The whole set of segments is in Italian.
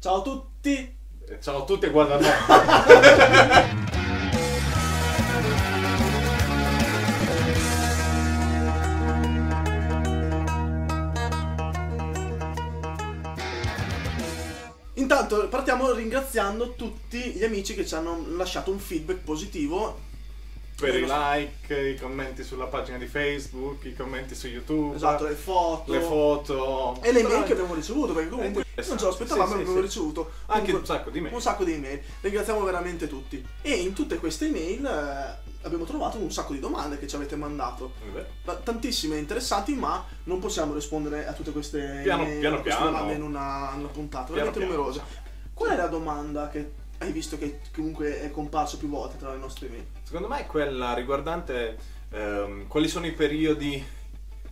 Ciao a tutti! Ciao a tutti e guarda me. Intanto partiamo ringraziando tutti gli amici che ci hanno lasciato un feedback positivo. Per i like, i commenti sulla pagina di Facebook, i commenti su YouTube. Esatto, le foto. le foto. E le mail che abbiamo ricevuto, perché comunque Eh, non ce lo aspettavamo, sì, sì, abbiamo sì. ricevuto Anche un sacco di mail. un sacco di email. Ringraziamo veramente tutti. E in tutte queste email eh, abbiamo trovato un sacco di domande che ci avete mandato. Vabbè. Ta- Tantissime interessanti, ma non possiamo rispondere a tutte queste, Piano- email, piano queste piano. domande in una, in una puntata, veramente numerose. Qual è la domanda che hai visto che comunque è comparso più volte tra le nostre email? Secondo me è quella riguardante ehm, quali sono i periodi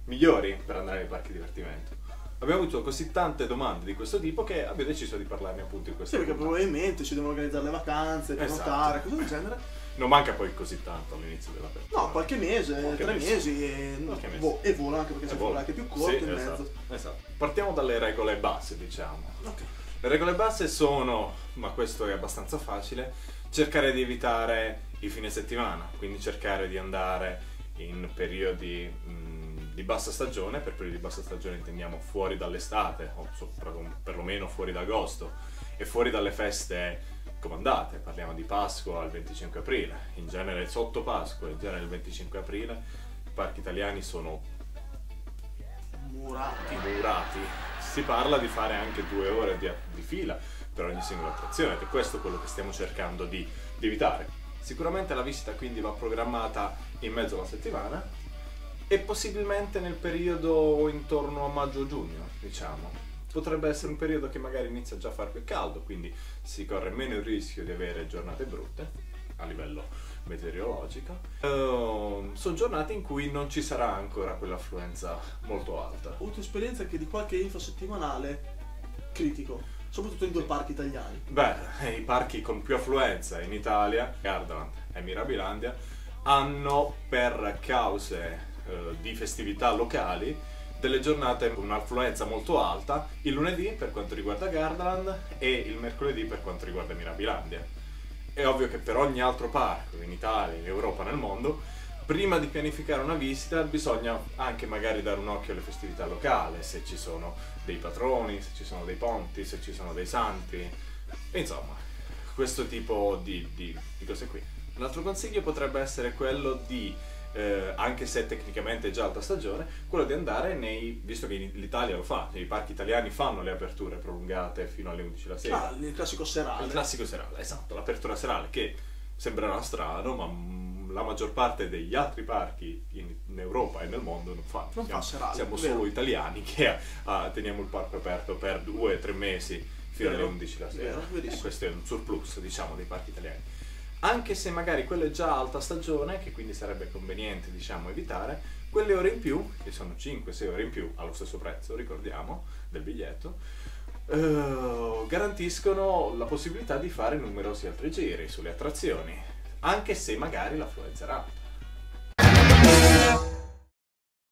migliori per andare nei parchi divertimento. Abbiamo avuto così tante domande di questo tipo che abbiamo deciso di parlarne appunto in Sì, questa perché probabilmente ci devono organizzare le vacanze, Esatto. prenotare, cose del genere. Non manca poi così tanto all'inizio dell'apertura. No, qualche mese, Qualche tre mese. mesi e, Qualche mese. vo- e vola anche perché E c'è vola. anche più corto Sì, in esatto, mezzo. esatto. Partiamo dalle regole basse, diciamo. Ok. Le regole basse sono, ma questo è abbastanza facile, cercare di evitare i fine settimana, quindi cercare di andare in periodi mh, di bassa stagione, per periodi di bassa stagione intendiamo fuori dall'estate, o sopra- perlomeno fuori da agosto, e fuori dalle feste comandate, parliamo di Pasqua al 25 aprile, in genere sotto Pasqua, in genere il 25 aprile, i parchi italiani sono Murati. murati. Si parla di fare anche due ore di, di fila per ogni singola attrazione ed è questo quello che stiamo cercando di, di evitare. Sicuramente la visita quindi va programmata in mezzo alla settimana e possibilmente nel periodo intorno a maggio-giugno, diciamo. Potrebbe essere un periodo che magari inizia già a far più caldo, quindi si corre meno il rischio di avere giornate brutte a livello meteorologico. Ehm, sono giornate in cui non ci sarà ancora quell'affluenza molto alta. Ho avuto esperienza anche di qualche info settimanale critico, soprattutto in due parchi italiani. Beh, i parchi con più affluenza in Italia, Gardaland e Mirabilandia, hanno per cause eh, di festività locali delle giornate con un'affluenza molto alta il lunedì per quanto riguarda Gardaland e il mercoledì per quanto riguarda Mirabilandia. È ovvio che per ogni altro parco in Italia, in Europa, nel mondo, prima di pianificare una visita bisogna anche magari dare un occhio alle festività locali, se ci sono dei patroni, se ci sono dei ponti, se ci sono dei santi, insomma, questo tipo di, di- di cose qui. Un altro consiglio potrebbe essere quello di, eh, anche se tecnicamente è già alta stagione, quello di andare nei, visto che l'Italia lo fa, i parchi italiani fanno le aperture prolungate fino alle 11 la sera. Ah, il classico serale. Il classico serale, esatto, l'apertura serale che sembrerà strano, ma mm, la maggior parte degli altri parchi in, in Europa e nel mondo non fanno. Non siamo, fa serale, Siamo solo italiani che ah, teniamo il parco aperto per due o tre mesi fino Vero, alle 11 la sera. vero, questo è un surplus, diciamo, dei parchi italiani. Anche se magari quello è già alta stagione, che quindi sarebbe conveniente, diciamo, evitare, quelle ore in più, che sono 5-6 ore in più allo stesso prezzo, ricordiamo, del biglietto, eh, garantiscono la possibilità di fare numerosi altri giri sulle attrazioni, anche se magari l'affluenza era alta.